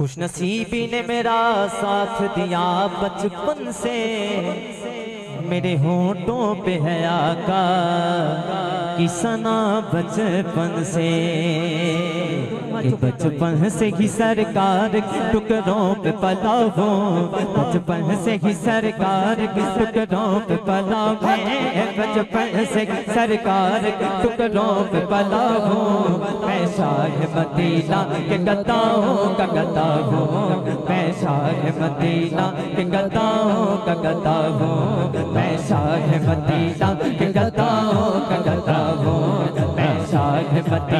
खुश नसीबी ने मेरा साथ दिया बचपन से। मेरे होठों पे है आका की सना बचपन से। बचपन से ही सरकार टुकड़ों पे पला हो। बचपन से ही सरकार टुकड़ों पे पला है। बचपन से सरकार टुकड़ों पे पला हो। मैं शाह मदीना के गताओं का गता हो। मैं शाह मदीना के गताओं का गता हो। मैं शाह मदीना के गताओं का गता हो। मैं शाह मदीना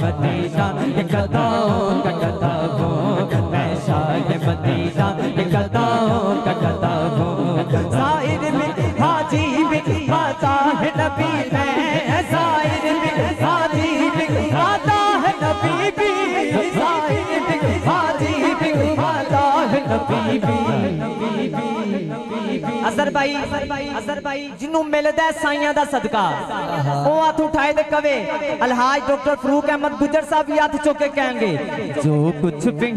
भतीजा कदाओ कदा हो। मैं शाह भतीजा कदाओ कदा हो। शायर में हाजी में माता है नबी मैं। शायर में हाजी में माता है नबी भी शायर में हाजी में माता है नबी भी अजर भाई अजर भाई जिन्हू मिलद साइया का सदका वो हथ उठाए तो कवे अलहाज डॉक्टर फरूक अहमद गुजर साहब भी हाथ चुके कहेंगे। जो कुछ भी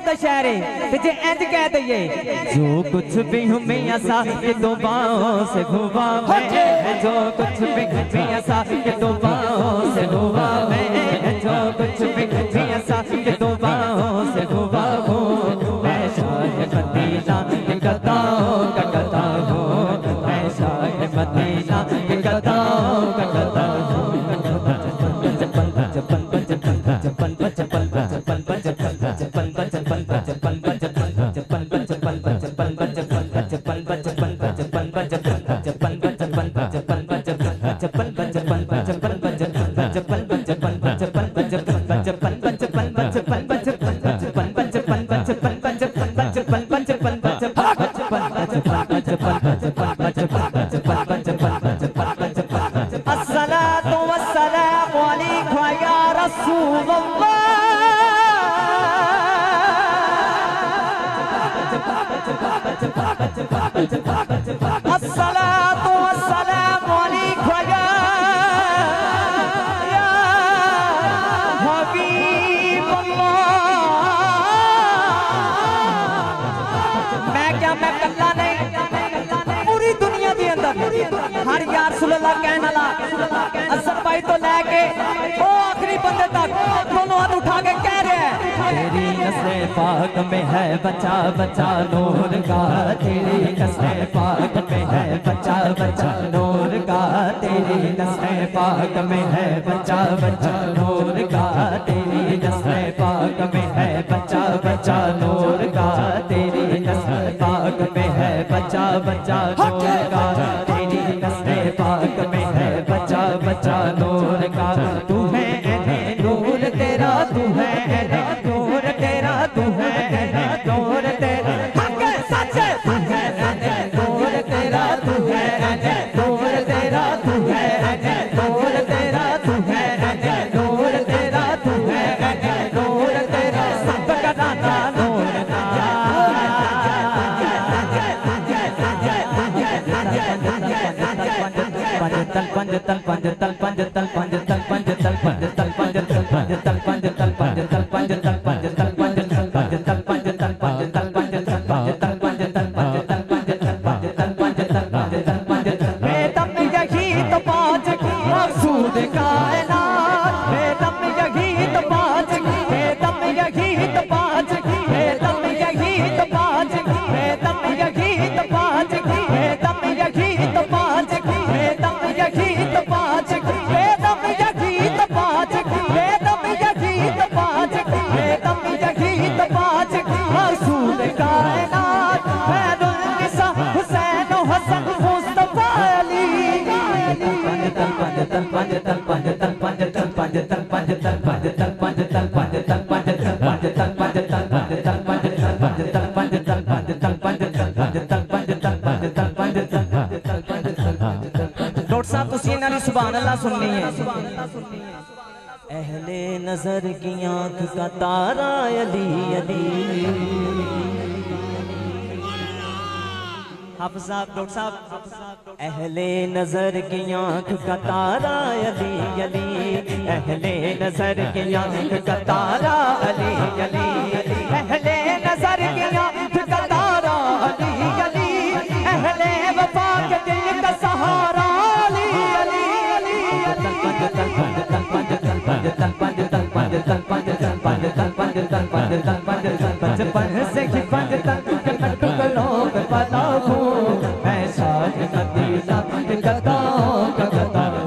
ਦਾ ਸ਼ਹਿਰ ਏ ਤੇ ਇੰਜ ਕਹਿ ਦਈਏ ਜੋ ਕੁਛ ਵੀ ਹਮੇ ਅਸਾ ਕਿ ਦੋ ਬਾਹੋਂ ਸੇ ਘੁਵਾ ਜੋ ਕੁਛ ਵੀ ਹਮੇ ਅਸਾ ਕਿ ਦੋ ਬਾਹੋਂ बचपन बचपन बचपन बचपन बचपन बचपन बचपन बचपन बचपन हर यार सुल्ला कहने वाला, असर भाई तो लेके ओ आखिरी बंदे तक, दोनों हाथ उठा के कह रहे हैं। तेरी नस्ले पाक में है, बचा बचा, नूर का। तेरी नस्ले पाक में है, बचा बचा, नूर का। तेरी नस्ले पाक में है, बचा बचा, नूर का। तेरी नस्ले पाक में tá, tá, tá, tá. तलपंज तलपंज तलपंज तलपंज तलपंज तलपंज doctor साहब तुम इन्होंने सुबह अल्लाह सुननी है। अहले नज़र की आँख का तारा अली अली। हाफिज, डॉक्टर साहब, अहले नज़र की आँख का तारा अली अली। अहले नज़र की आँख का तारा अली अली। अहले नज़र की आँख का तारा अली अली। अहले वफा के दिल का सहारा अली अली अली जगता जगता